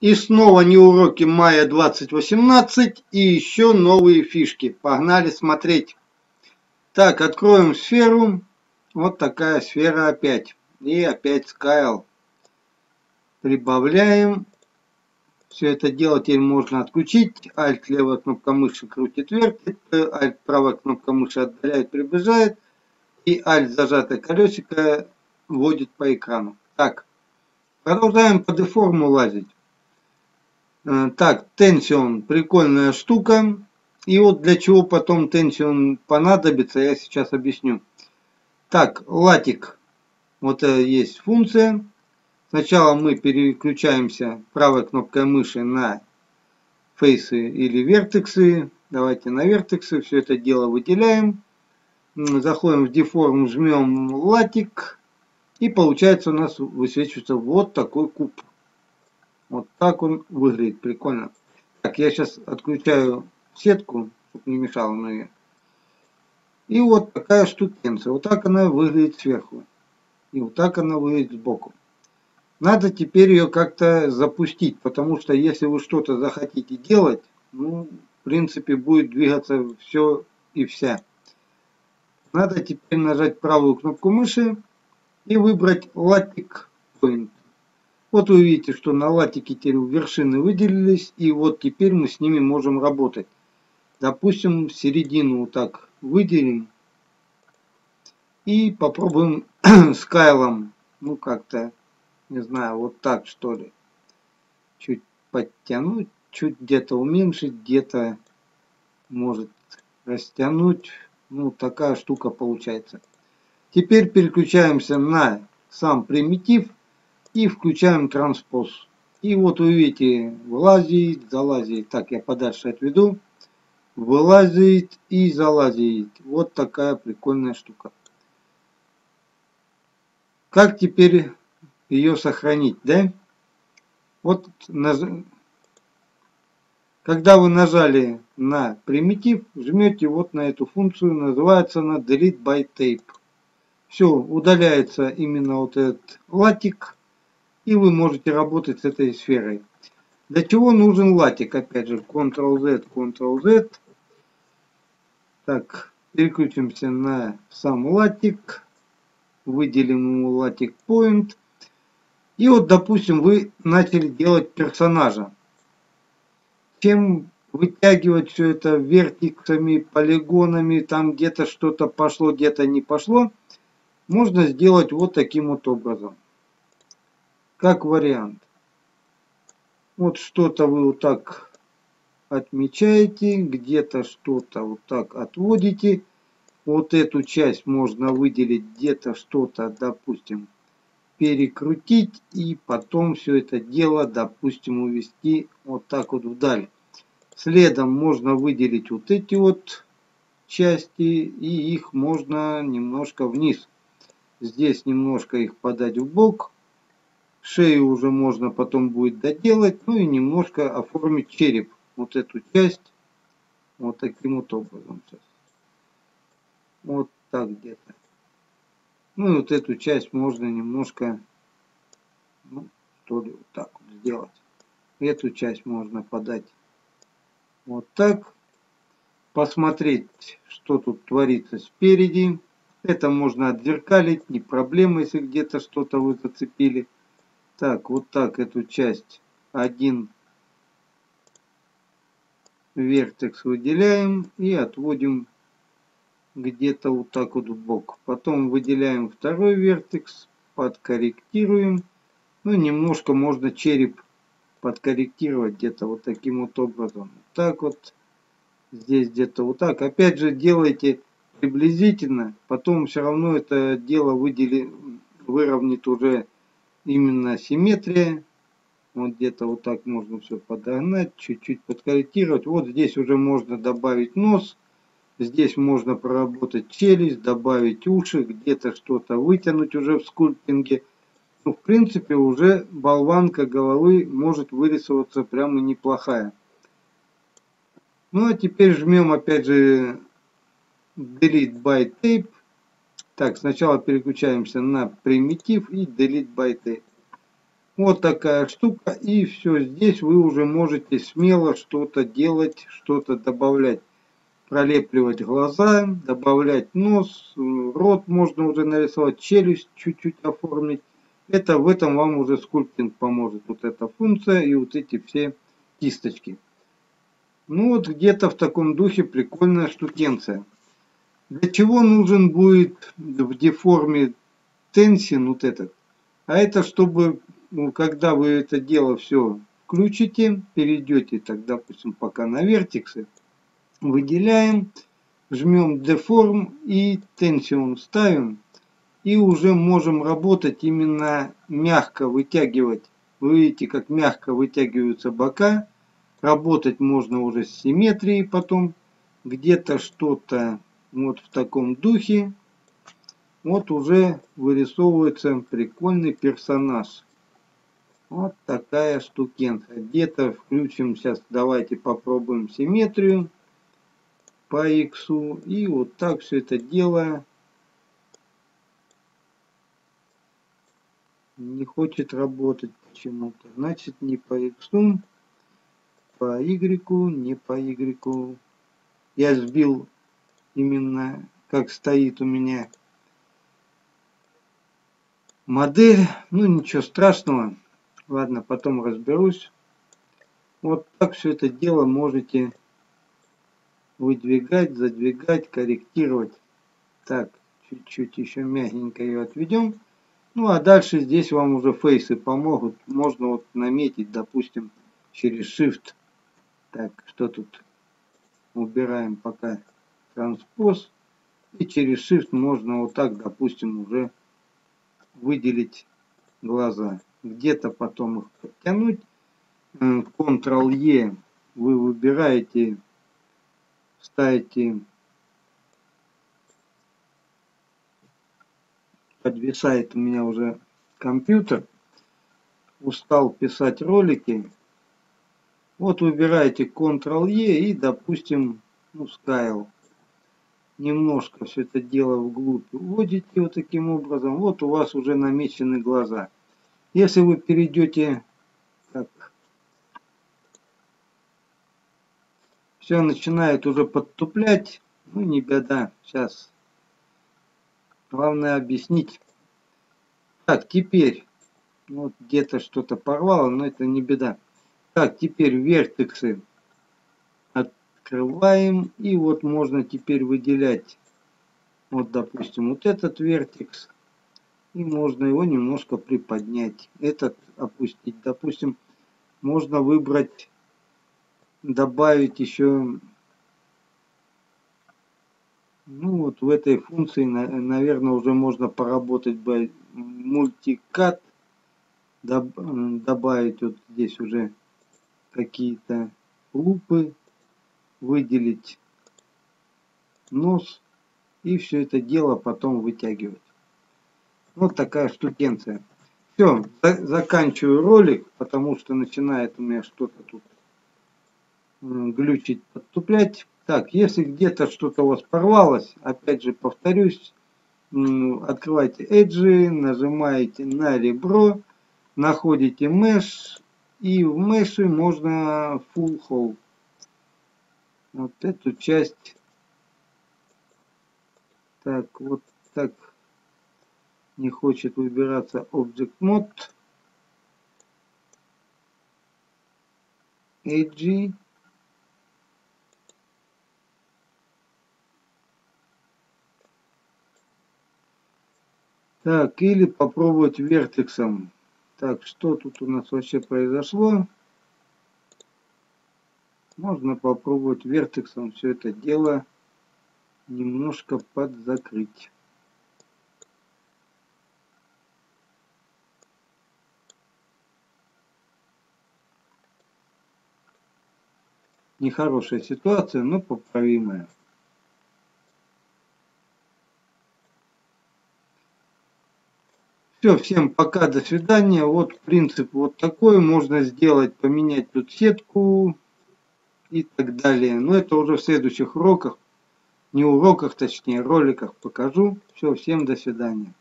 И снова не уроки мая 2018 и еще новые фишки. Погнали смотреть. Так, откроем сферу. Вот такая сфера опять. И опять Скайл. Прибавляем. Все это дело теперь можно отключить. Alt левая кнопка мыши крутит вертит. Alt правая кнопка мыши отдаляет, приближает. И Alt зажатое колесико вводит по экрану. Так, продолжаем по деформу лазить. Э, так, Tension прикольная штука. И вот для чего потом Tension понадобится, я сейчас объясню. Так, латик. Вот есть функция. Сначала мы переключаемся правой кнопкой мыши на фейсы или вертексы. Давайте на вертексы. Все это дело выделяем. Заходим в деформ, жмем латик. И получается у нас высвечивается вот такой куб. Вот так он выглядит, прикольно. Так, я сейчас отключаю сетку, чтобы не мешала мне. И вот такая штукенция. Вот так она выглядит сверху. И вот так она выглядит сбоку. Надо теперь ее как-то запустить, потому что если вы что-то захотите делать, ну, в принципе, будет двигаться все и вся. Надо теперь нажать правую кнопку мыши и выбрать Latic Point. Вот вы видите, что на латике теперь вершины выделились, и вот теперь мы с ними можем работать. Допустим, середину вот так выделим и попробуем с кайлом, ну как-то, не знаю, вот так что ли, чуть подтянуть, чуть где-то уменьшить, где-то может растянуть, ну такая штука получается. Теперь переключаемся на сам примитив и включаем транспоз. И вот вы видите, вылазит, залазит. Так, я подальше отведу. Вылазит и залазит. Вот такая прикольная штука. Как теперь ее сохранить, да? Вот когда вы нажали на примитив, жмете вот на эту функцию, называется она Delete by Tape. Все, удаляется именно вот этот латик и вы можете работать с этой сферой. Для чего нужен латик? Опять же, Ctrl-Z, Ctrl-Z. Так, переключимся на сам латик. Выделим ему латик point. И вот, допустим, вы начали делать персонажа. Чем вытягивать все это вертиксами, полигонами, там где-то что-то пошло, где-то не пошло, можно сделать вот таким вот образом как вариант. Вот что-то вы вот так отмечаете, где-то что-то вот так отводите. Вот эту часть можно выделить, где-то что-то, допустим, перекрутить и потом все это дело, допустим, увести вот так вот вдаль. Следом можно выделить вот эти вот части и их можно немножко вниз. Здесь немножко их подать в бок Шею уже можно потом будет доделать, ну и немножко оформить череп. Вот эту часть вот таким вот образом сейчас. Вот так где-то. Ну и вот эту часть можно немножко, ну что ли, вот так вот сделать. Эту часть можно подать вот так. Посмотреть, что тут творится спереди. Это можно отзеркалить, не проблема, если где-то что-то вы зацепили. Так, вот так эту часть один вертекс выделяем и отводим где-то вот так вот в бок. Потом выделяем второй вертекс, подкорректируем. Ну, немножко можно череп подкорректировать где-то вот таким вот образом. Так вот, здесь где-то вот так. Опять же, делайте приблизительно, потом все равно это дело выдели, выровнять уже именно симметрия. Вот где-то вот так можно все подогнать, чуть-чуть подкорректировать. Вот здесь уже можно добавить нос. Здесь можно проработать челюсть, добавить уши, где-то что-то вытянуть уже в скульптинге. Ну, в принципе, уже болванка головы может вырисоваться прямо неплохая. Ну, а теперь жмем опять же Delete by Tape. Так, сначала переключаемся на примитив и delete byte. Вот такая штука. И все, здесь вы уже можете смело что-то делать, что-то добавлять. Пролепливать глаза, добавлять нос, рот можно уже нарисовать, челюсть чуть-чуть оформить. Это в этом вам уже скульптинг поможет. Вот эта функция и вот эти все кисточки. Ну вот где-то в таком духе прикольная штукенция. Для чего нужен будет в деформе тенсин вот этот? А это чтобы, ну, когда вы это дело все включите, перейдете, так, допустим, пока на вертексы, выделяем, жмем деформ и тенсион ставим. И уже можем работать именно мягко вытягивать. Вы видите, как мягко вытягиваются бока. Работать можно уже с симметрией потом. Где-то что-то вот в таком духе. Вот уже вырисовывается прикольный персонаж. Вот такая штукенция. Где-то включим сейчас, давайте попробуем симметрию по X. И вот так все это дело не хочет работать почему-то. Значит не по X, по Y, не по Y. Я сбил именно как стоит у меня модель. Ну ничего страшного. Ладно, потом разберусь. Вот так все это дело можете выдвигать, задвигать, корректировать. Так, чуть-чуть еще мягенько ее отведем. Ну а дальше здесь вам уже фейсы помогут. Можно вот наметить, допустим, через Shift. Так, что тут? Убираем пока транспоз. И через Shift можно вот так, допустим, уже выделить глаза. Где-то потом их подтянуть. Ctrl-E вы выбираете, ставите, подвисает у меня уже компьютер. Устал писать ролики. Вот выбираете Ctrl-E и, допустим, ну, Scale немножко все это дело вглубь вводите вот таким образом, вот у вас уже намечены глаза. Если вы перейдете, так, все начинает уже подтуплять, ну не беда, сейчас. Главное объяснить. Так, теперь, вот где-то что-то порвало, но это не беда. Так, теперь вертексы открываем. И вот можно теперь выделять, вот допустим, вот этот вертекс. И можно его немножко приподнять. Этот опустить. Допустим, можно выбрать, добавить еще, ну вот в этой функции, наверное, уже можно поработать бы мультикат. Добавить вот здесь уже какие-то лупы выделить нос и все это дело потом вытягивать. Вот такая штукенция. Все, заканчиваю ролик, потому что начинает у меня что-то тут глючить, подтуплять. Так, если где-то что-то у вас порвалось, опять же повторюсь, открывайте Edge, нажимаете на ребро, находите Mesh, и в Mesh можно Full Hole вот эту часть так вот так не хочет выбираться Object Mode AG Так, или попробовать вертексом. Так, что тут у нас вообще произошло? Можно попробовать вертексом все это дело немножко подзакрыть. Нехорошая ситуация, но поправимая. Все, всем пока, до свидания. Вот принцип вот такой. Можно сделать, поменять тут сетку, и так далее. Но это уже в следующих уроках, не уроках, точнее роликах покажу. Все, всем до свидания.